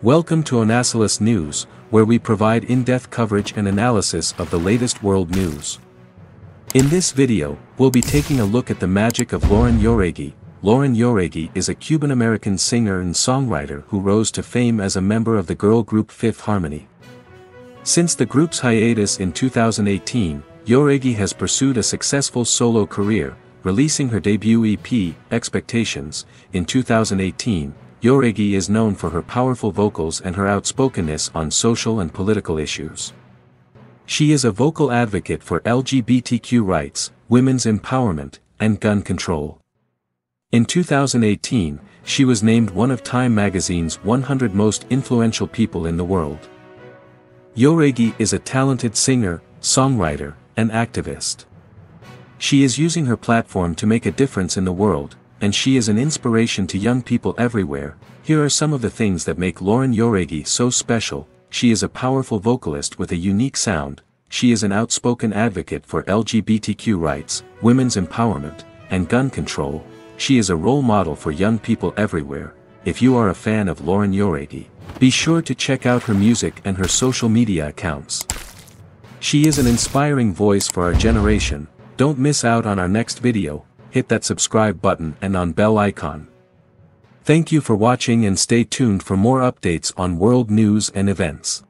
Welcome to Onasilus News, where we provide in-depth coverage and analysis of the latest world news. In this video, we'll be taking a look at the magic of Lauren Jauregui. Lauren Jauregui is a Cuban-American singer and songwriter who rose to fame as a member of the girl group Fifth Harmony. Since the group's hiatus in 2018, Jauregui has pursued a successful solo career, releasing her debut EP, Expectations, in 2018, Jauregui is known for her powerful vocals and her outspokenness on social and political issues. She is a vocal advocate for LGBTQ rights, women's empowerment, and gun control. In 2018, she was named one of Time magazine's 100 most influential people in the world. Jauregui is a talented singer, songwriter, and activist. She is using her platform to make a difference in the world, and she is an inspiration to young people everywhere. Here are some of the things that make Lauren Jauregui so special. She is a powerful vocalist with a unique sound. She is an outspoken advocate for LGBTQ rights, women's empowerment, and gun control. She is a role model for young people everywhere. If you are a fan of Lauren Jauregui, be sure to check out her music and her social media accounts. She is an inspiring voice for our generation. Don't miss out on our next video hit that subscribe button and on bell icon. Thank you for watching and stay tuned for more updates on world news and events.